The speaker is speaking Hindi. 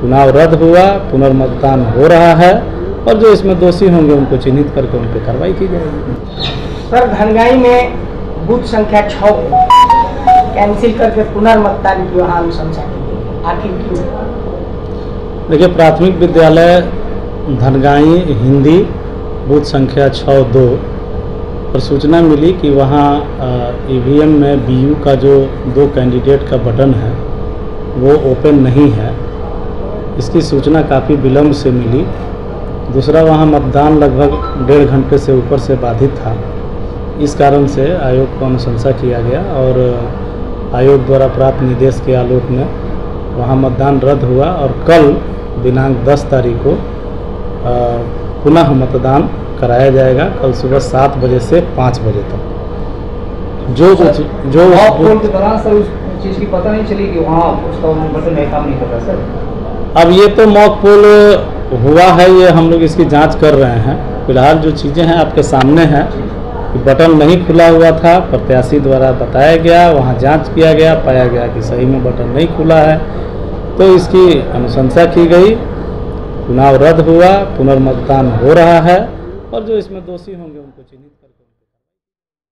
चुनाव रद्द हुआ पुनर्मतदान हो रहा है और जो इसमें दोषी होंगे उनको चिन्हित करके उन पर कार्रवाई की जाएगी। सर धनगाई में बूथ संख्या छः को कैंसिल करके पुनर्मतदान की वहाँ अनुशंसा आखिर क्यों? देखिए प्राथमिक विद्यालय धनगाई हिंदी बूथ संख्या छः दो पर सूचना मिली कि वहाँ ईवीएम में बीयू का जो दो कैंडिडेट का बटन है वो ओपन नहीं है। इसकी सूचना काफ़ी विलम्ब से मिली। दूसरा वहाँ मतदान लगभग डेढ़ घंटे से ऊपर से बाधित था। इस कारण से आयोग को अनुशंसा किया गया और आयोग द्वारा प्राप्त निर्देश के आलोक में वहाँ मतदान रद्द हुआ और कल दिनांक 10 तारीख को पुनः मतदान कराया जाएगा कल सुबह सात बजे से पाँच बजे तक। जो कुछ जो मॉक पोल के दौरान सर उस चीज़ की पता नहीं चली कि वहाँ उसका बटन नहीं काम नहीं कर रहा सर? अब ये तो मॉक पोल हुआ है, ये हम लोग इसकी जाँच कर रहे हैं। फ़िलहाल जो चीज़ें हैं आपके सामने हैं कि बटन नहीं खुला हुआ था, प्रत्याशी द्वारा बताया गया, वहाँ जाँच किया गया, पाया गया कि सही में बटन नहीं खुला है। तो इसकी अनुशंसा की गई, चुनाव रद्द हुआ, पुनर्मतदान हो रहा है, और जो इसमें दोषी होंगे, उनको चिन्हित कर